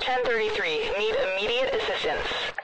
1033. Need immediate assistance.